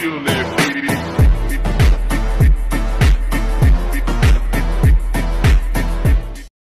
you.